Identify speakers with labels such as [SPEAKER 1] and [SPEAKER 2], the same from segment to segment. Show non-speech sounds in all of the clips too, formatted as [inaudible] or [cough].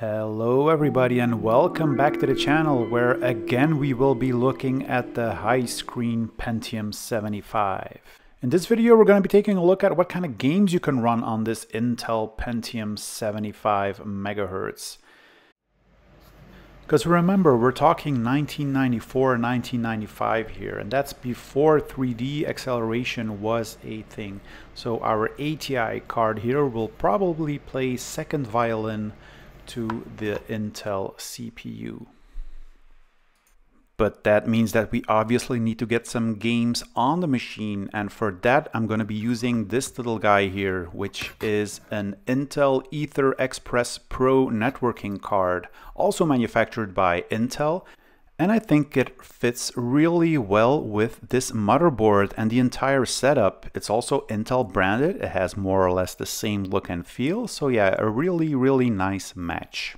[SPEAKER 1] Hello everybody and welcome back to the channel where again we will be looking at the HighScreen Pentium 75. In this video we're going to be taking a look at what kind of games you can run on this Intel Pentium 75 MHz. Because remember, we're talking 1994 1995 here, and that's before 3D acceleration was a thing. So our ATI card here will probably play second violin to the Intel CPU. But that means that we obviously need to get some games on the machine and for that I'm going to be using this little guy here which is an Intel EtherExpress Pro networking card also manufactured by Intel and I think it fits really well with this motherboard and the entire setup. It's also Intel branded. It has more or less the same look and feel. So yeah, a really, really nice match.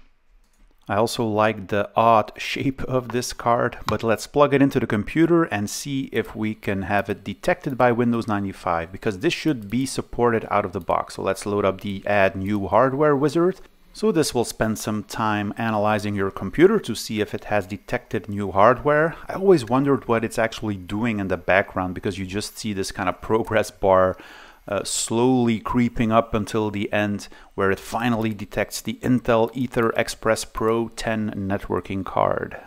[SPEAKER 1] I also like the odd [laughs] shape of this card, but let's plug it into the computer and see if we can have it detected by Windows 95 because this should be supported out of the box. So let's load up the add new hardware wizard so this will spend some time analyzing your computer to see if it has detected new hardware. I always wondered what it's actually doing in the background because you just see this kind of progress bar uh, slowly creeping up until the end where it finally detects the Intel EtherExpress Pro 10 networking card.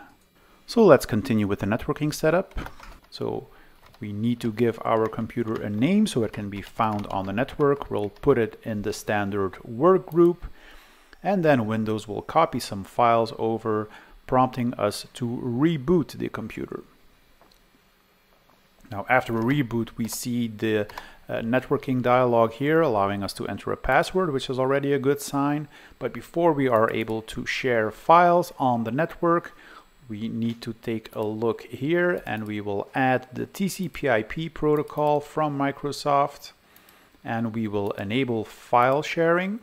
[SPEAKER 1] So let's continue with the networking setup. So we need to give our computer a name so it can be found on the network. We'll put it in the standard work group and then Windows will copy some files over, prompting us to reboot the computer. Now after a reboot we see the uh, networking dialog here allowing us to enter a password which is already a good sign but before we are able to share files on the network we need to take a look here and we will add the TCP IP protocol from Microsoft and we will enable file sharing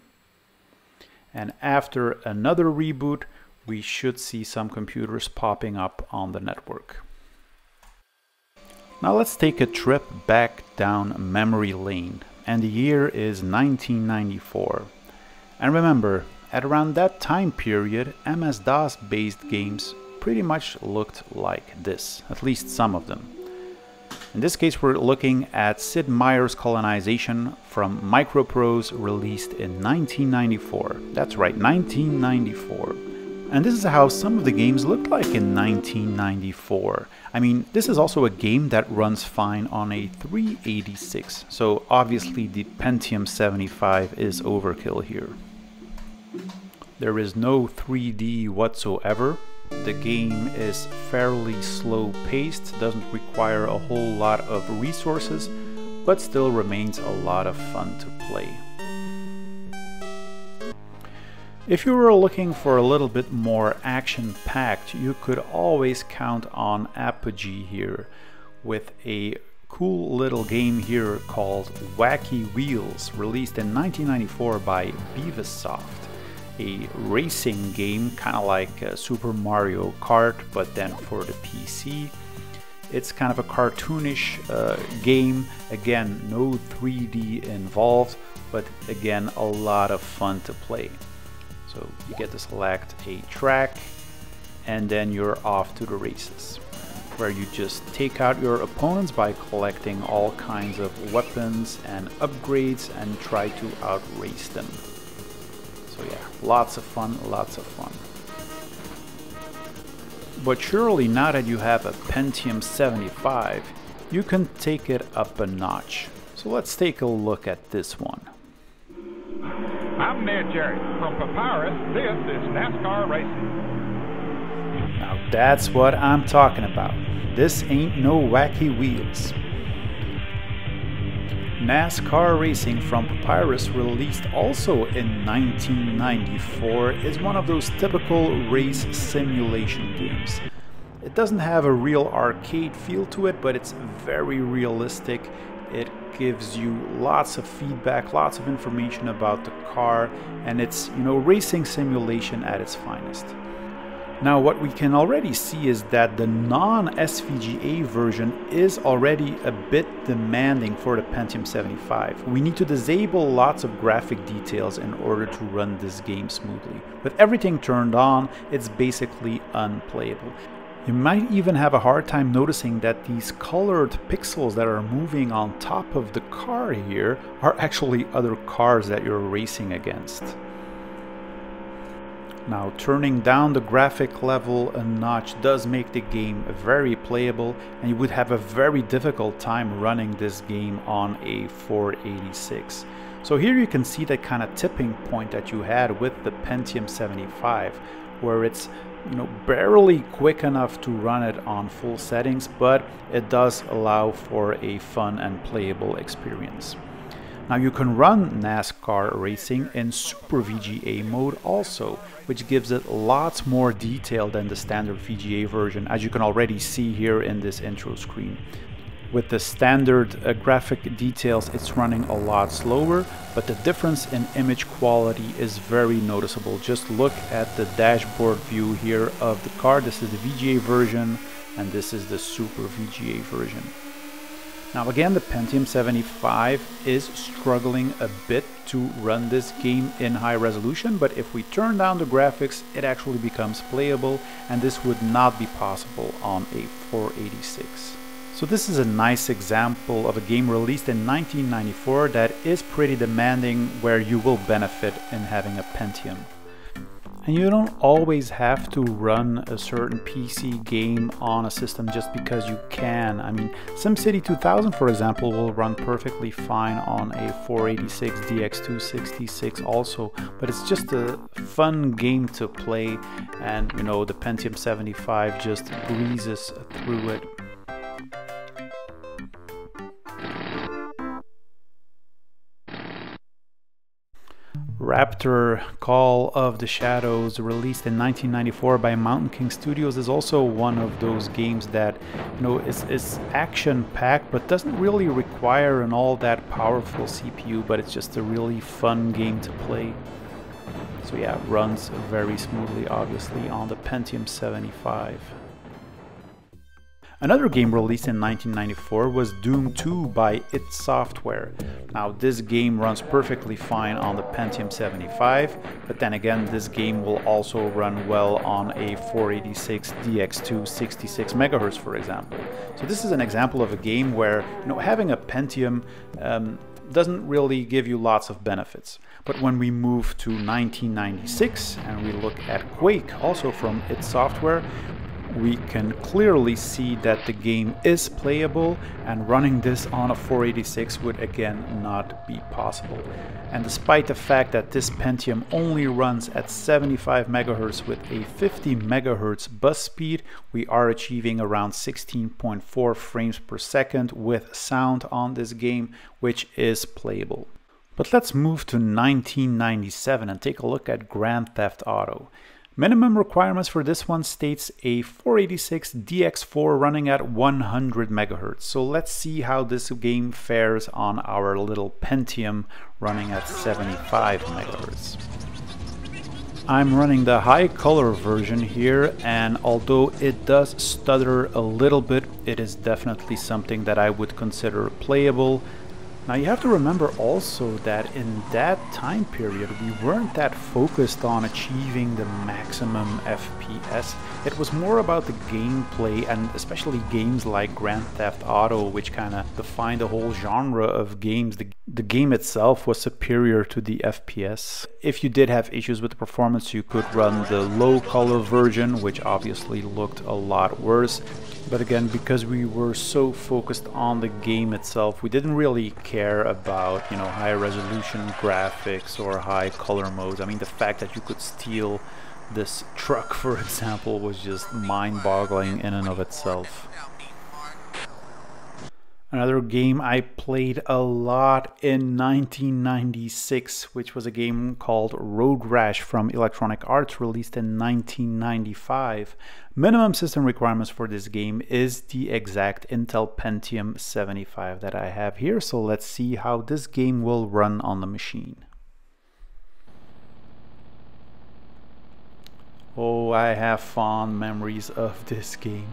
[SPEAKER 1] and after another reboot, we should see some computers popping up on the network. Now let's take a trip back down memory lane, and the year is 1994. And remember, at around that time period, MS-DOS based games pretty much looked like this, at least some of them. In this case, we're looking at Sid Meier's colonization from Microprose released in 1994. That's right, 1994. And this is how some of the games looked like in 1994. I mean, this is also a game that runs fine on a 386, so obviously the Pentium 75 is overkill here. There is no 3D whatsoever, the game is fairly slow paced, doesn't require a whole lot of resources, but still remains a lot of fun to play. If you were looking for a little bit more action-packed, you could always count on Apogee here with a cool little game here called Wacky Wheels, released in 1994 by Beavissoft a racing game, kind of like uh, Super Mario Kart, but then for the PC. It's kind of a cartoonish uh, game. Again, no 3D involved, but again, a lot of fun to play. So you get to select a track and then you're off to the races where you just take out your opponents by collecting all kinds of weapons and upgrades and try to outrace them. Lots of fun, lots of fun. But surely now that you have a Pentium 75, you can take it up a notch. So let's take a look at this one.
[SPEAKER 2] I'm Ned Jarrett from Papyrus. This is NASCAR Racing.
[SPEAKER 1] Now that's what I'm talking about. This ain't no wacky wheels. NASCAR Racing from Papyrus, released also in 1994, is one of those typical race simulation games. It doesn't have a real arcade feel to it, but it's very realistic. It gives you lots of feedback, lots of information about the car, and it's, you know, racing simulation at its finest. Now what we can already see is that the non-SVGA version is already a bit demanding for the Pentium 75. We need to disable lots of graphic details in order to run this game smoothly. With everything turned on, it's basically unplayable. You might even have a hard time noticing that these colored pixels that are moving on top of the car here are actually other cars that you're racing against. Now turning down the graphic level a notch does make the game very playable and you would have a very difficult time running this game on a 486. So here you can see that kind of tipping point that you had with the Pentium 75 where it's you know barely quick enough to run it on full settings but it does allow for a fun and playable experience. Now you can run NASCAR racing in Super VGA mode also, which gives it lots more detail than the standard VGA version, as you can already see here in this intro screen. With the standard uh, graphic details, it's running a lot slower, but the difference in image quality is very noticeable. Just look at the dashboard view here of the car. This is the VGA version, and this is the Super VGA version. Now again, the Pentium 75 is struggling a bit to run this game in high resolution, but if we turn down the graphics, it actually becomes playable, and this would not be possible on a 486. So this is a nice example of a game released in 1994 that is pretty demanding where you will benefit in having a Pentium. And you don't always have to run a certain PC game on a system just because you can. I mean, SimCity 2000, for example, will run perfectly fine on a 486 DX266 also, but it's just a fun game to play, and you know, the Pentium 75 just breezes through it. Raptor Call of the Shadows, released in 1994 by Mountain King Studios, is also one of those games that, you know, is, is action-packed but doesn't really require an all that powerful CPU, but it's just a really fun game to play. So yeah, runs very smoothly, obviously, on the Pentium 75. Another game released in 1994 was Doom 2 by id Software. Now this game runs perfectly fine on the Pentium 75, but then again this game will also run well on a 486 DX2 66 MHz for example. So this is an example of a game where you know having a Pentium um, doesn't really give you lots of benefits. But when we move to 1996 and we look at Quake, also from id Software, we can clearly see that the game is playable and running this on a 486 would again not be possible. And despite the fact that this Pentium only runs at 75 MHz with a 50 MHz bus speed, we are achieving around 16.4 frames per second with sound on this game, which is playable. But let's move to 1997 and take a look at Grand Theft Auto. Minimum requirements for this one states a 486 DX4 running at 100 megahertz. So let's see how this game fares on our little Pentium running at 75 megahertz. I'm running the high color version here and although it does stutter a little bit, it is definitely something that I would consider playable now you have to remember also that in that time period we weren't that focused on achieving the maximum FPS. It was more about the gameplay and especially games like Grand Theft Auto which kind of defined the whole genre of games. The, the game itself was superior to the FPS. If you did have issues with the performance you could run the low color version which obviously looked a lot worse. But again, because we were so focused on the game itself, we didn't really care about, you know, high resolution graphics or high color modes. I mean, the fact that you could steal this truck, [laughs] for example, was just mind-boggling in and of itself. Another game I played a lot in 1996, which was a game called Road Rash from Electronic Arts, released in 1995. Minimum system requirements for this game is the exact Intel Pentium 75 that I have here, so let's see how this game will run on the machine. Oh, I have fond memories of this game.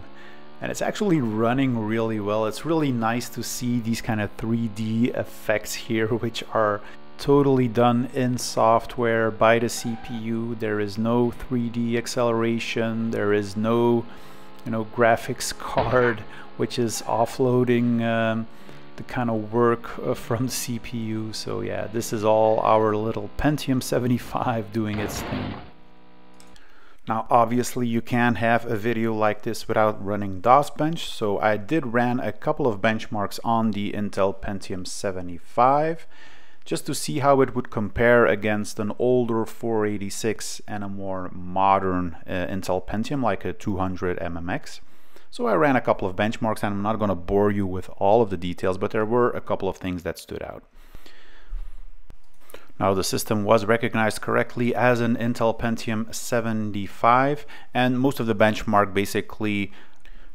[SPEAKER 1] And it's actually running really well. It's really nice to see these kind of 3D effects here, [laughs] which are totally done in software by the CPU. There is no 3D acceleration. There is no, you know, graphics [laughs] card, which is offloading um, the kind of work uh, from the CPU. So yeah, this is all our little Pentium 75 doing its thing. Now obviously you can't have a video like this without running DOSBench so I did ran a couple of benchmarks on the Intel Pentium 75 just to see how it would compare against an older 486 and a more modern uh, Intel Pentium like a 200 MMX. So I ran a couple of benchmarks and I'm not going to bore you with all of the details, but there were a couple of things that stood out. Now the system was recognized correctly as an Intel Pentium 75 and most of the benchmark basically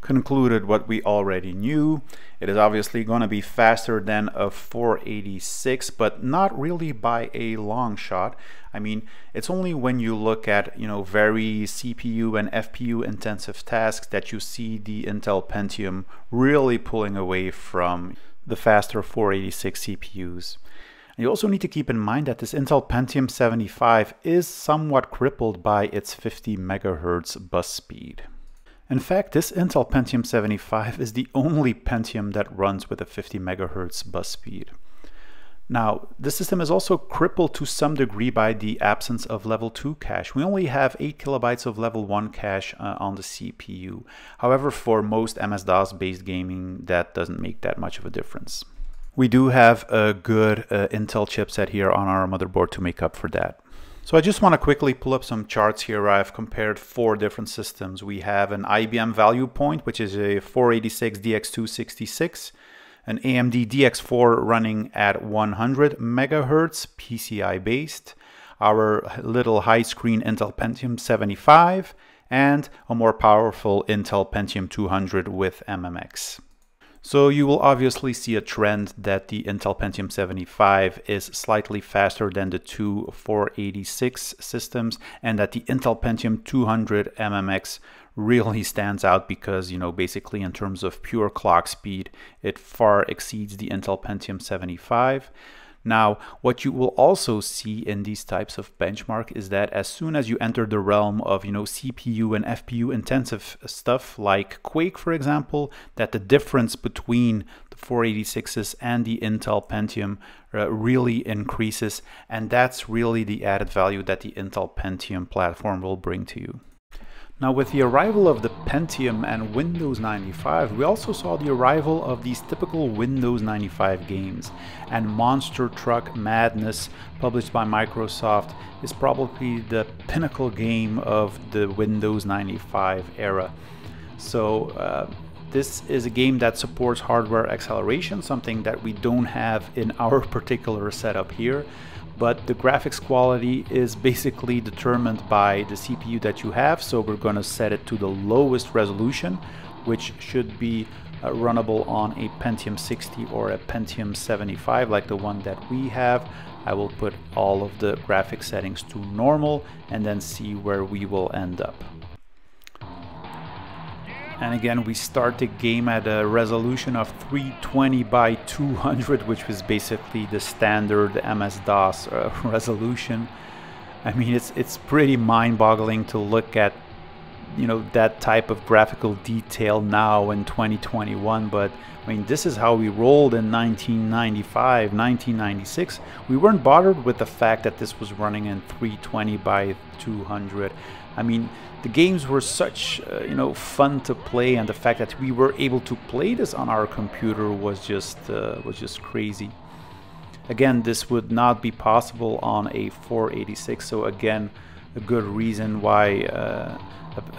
[SPEAKER 1] concluded what we already knew. It is obviously going to be faster than a 486, but not really by a long shot. I mean, it's only when you look at, you know, very CPU and FPU intensive tasks that you see the Intel Pentium really pulling away from the faster 486 CPUs. You also need to keep in mind that this Intel Pentium 75 is somewhat crippled by its 50 MHz bus speed. In fact, this Intel Pentium 75 is the only Pentium that runs with a 50 MHz bus speed. Now, the system is also crippled to some degree by the absence of level 2 cache. We only have 8 kilobytes of level 1 cache uh, on the CPU. However, for most MS-DOS based gaming, that doesn't make that much of a difference. We do have a good uh, Intel chipset here on our motherboard to make up for that. So I just want to quickly pull up some charts here. I've compared four different systems. We have an IBM ValuePoint, which is a 486 DX266, an AMD DX4 running at 100 megahertz PCI based, our little HighScreen Intel Pentium 75, and a more powerful Intel Pentium 200 with MMX. So you will obviously see a trend that the Intel Pentium 75 is slightly faster than the two 486 systems and that the Intel Pentium 200 MMX really stands out because, you know, basically in terms of pure clock speed, it far exceeds the Intel Pentium 75. Now, what you will also see in these types of benchmark is that as soon as you enter the realm of, you know, CPU and FPU intensive stuff like Quake, for example, that the difference between the 486s and the Intel Pentium uh, really increases. And that's really the added value that the Intel Pentium platform will bring to you. Now with the arrival of the Pentium and Windows 95, we also saw the arrival of these typical Windows 95 games. And Monster Truck Madness, published by Microsoft, is probably the pinnacle game of the Windows 95 era. So uh, this is a game that supports hardware acceleration, something that we don't have in our [laughs] particular setup here but the graphics quality is basically determined by the CPU that you have so we're going to set it to the lowest resolution which should be uh, runnable on a Pentium 60 or a Pentium 75 like the one that we have. I will put all of the graphic settings to normal and then see where we will end up and again, we start the game at a resolution of 320 by 200, which was basically the standard MS-DOS uh, [laughs] resolution. I mean, it's it's pretty mind-boggling to look at, you know, that type of graphical detail now in 2021. But I mean, this is how we rolled in 1995, 1996. We weren't bothered with the fact that this was running in 320 by 200. I mean, the games were such uh, you know fun to play and the fact that we were able to play this on our computer was just uh, was just crazy. Again this would not be possible on a 486 so again a good reason why uh,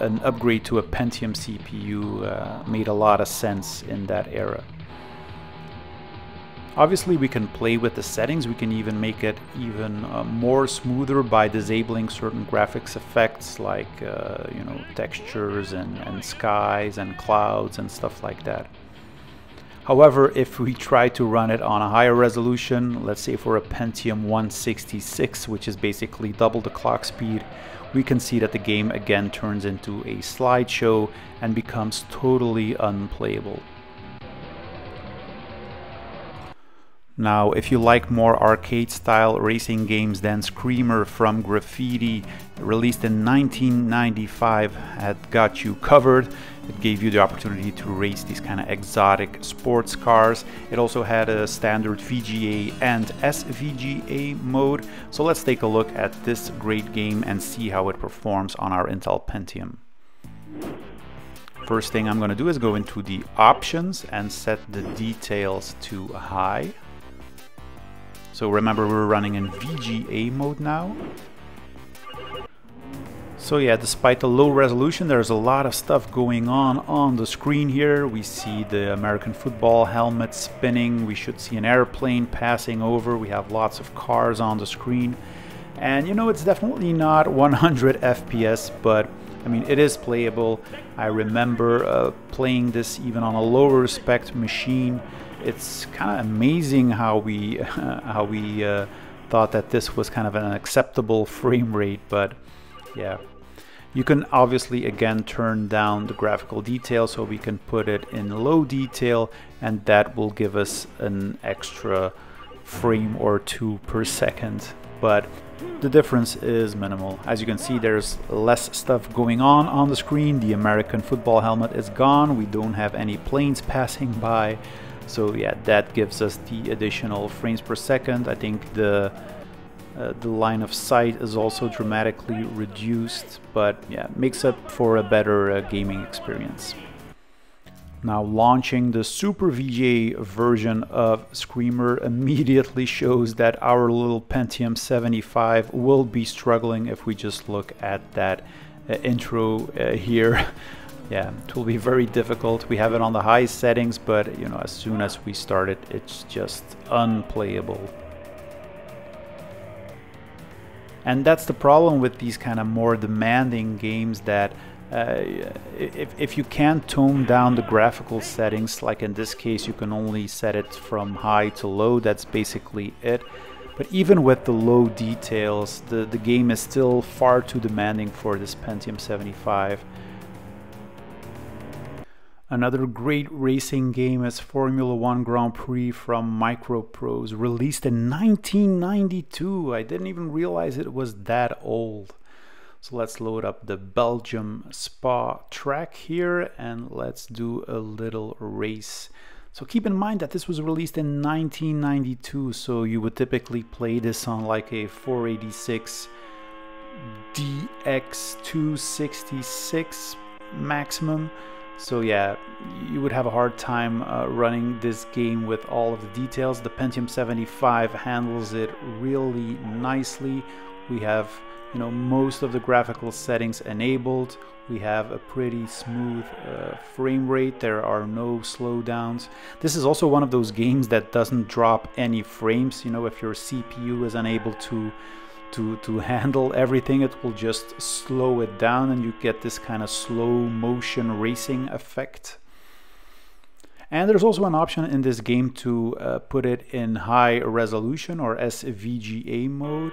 [SPEAKER 1] an upgrade to a Pentium CPU uh, made a lot of sense in that era Obviously we can play with the settings, we can even make it even uh, more smoother by disabling certain graphics effects like uh, you know textures and, and skies and clouds and stuff like that. However, if we try to run it on a higher resolution, let's say for a Pentium 166, which is basically double the clock speed, we can see that the game again turns into a slideshow and becomes totally unplayable. Now, if you like more arcade style racing games than Screamer from Graffiti, released in 1995, had got you covered. It gave you the opportunity to race these kind of exotic sports cars. It also had a standard VGA and SVGA mode. So let's take a look at this great game and see how it performs on our Intel Pentium. First thing I'm going to do is go into the options and set the details to high. So remember we're running in VGA mode now. So yeah, despite the low resolution, there's a lot of stuff going on on the screen here. We see the American football helmet spinning. We should see an airplane passing over. We have lots of cars on the screen. And you know, it's definitely not 100 FPS, but I mean, it is playable. I remember uh, playing this even on a lower spec machine it's kind of amazing how we [laughs] how we uh, thought that this was kind of an acceptable [laughs] frame rate but yeah you can obviously again turn down the graphical detail so we can put it in low detail and that will give us an extra frame or two per second but the difference is minimal. As you can see there's less stuff going on on the screen. The American football helmet is gone. We don't have any planes [laughs] passing by. So yeah, that gives us the additional frames per second. I think the uh, the line of sight is also dramatically reduced, but yeah, makes up for a better uh, gaming experience. Now launching the Super VGA version of Screamer [laughs] immediately shows that our little Pentium 75 will be struggling if we just look at that uh, intro uh, here. [laughs] yeah, it will be very difficult. We have it on the high settings, but you know, as soon as we start it, it's just unplayable. And that's the problem with these kind of more demanding games that uh, if, if you can't tone down the graphical settings, like in this case, you can only set it from high to low, that's basically it. But even with the low details, the, the game is still far too demanding for this Pentium 75. Another great racing game is Formula One Grand Prix from Microprose, released in 1992. I didn't even realize it was that old. So let's load up the Belgium Spa track here and let's do a little race. So keep in mind that this was released in 1992, so you would typically play this on like a 486 DX266 maximum. So yeah, you would have a hard time uh, running this game with all of the details. The Pentium 75 handles it really nicely. We have you know most of the graphical settings enabled. We have a pretty smooth uh, frame rate. There are no slowdowns. This is also one of those games that doesn't drop any frames. You know, if your CPU is unable to to, to handle everything, it will just slow it down and you get this kind of slow motion racing effect. And there's also an option in this game to uh, put it in high resolution or SVGA mode.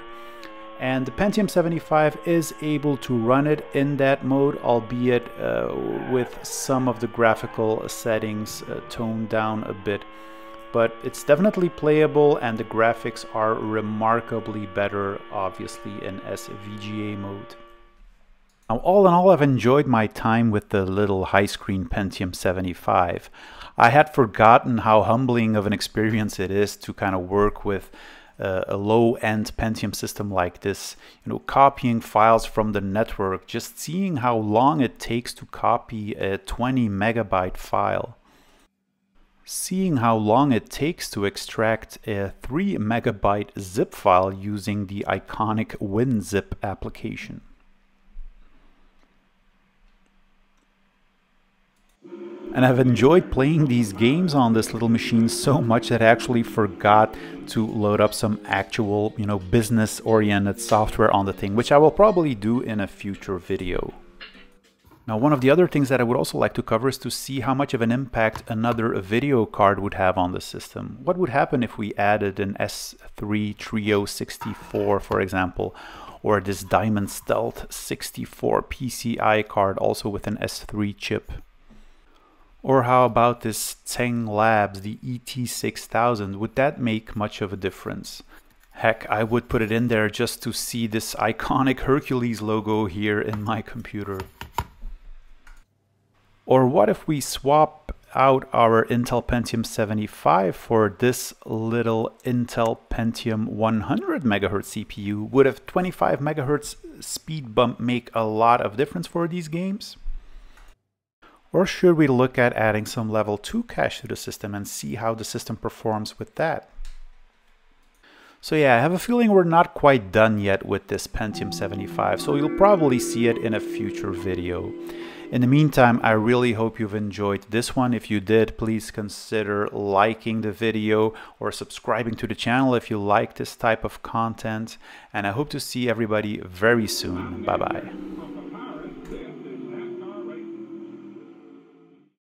[SPEAKER 1] And the Pentium 75 is able to run it in that mode, albeit uh, with some of the graphical settings uh, toned down a bit but it's definitely playable and the graphics are remarkably better obviously in SVGA mode. Now all in all I've enjoyed my time with the little HighScreen Pentium 75. I had forgotten how humbling of an experience it is to kind of work with a low-end Pentium system like this, you know, copying files from the network, just seeing how long it takes to copy a 20 megabyte file. Seeing how long it takes to extract a 3 megabyte zip file using the iconic WinZip application. And I've enjoyed playing these games on this little machine so much that I actually forgot to load up some actual, you know, business oriented software on the thing, which I will probably do in a future video. Now, one of the other things that I would also like to cover is to see how much of an impact another video card would have on the system. What would happen if we added an S3 Trio 64, for example, or this Diamond Stealth 64 PCI card also with an S3 chip? Or how about this Tseng Labs, the ET6000? Would that make much of a difference? Heck, I would put it in there just to see this iconic Hercules logo here in my computer. Or what if we swap out our Intel Pentium 75 for this little Intel Pentium 100 MHz CPU? Would a 25 MHz speed bump make a lot of difference for these games? Or should we look at adding some level 2 cache to the system and see how the system performs with that? So yeah, I have a feeling we're not quite done yet with this Pentium 75, so you'll probably see it in a future video. In the meantime, I really hope you've enjoyed this one. If you did, please consider liking the video or subscribing to the channel if you like this type of content. And I hope to see everybody very soon. Bye-bye.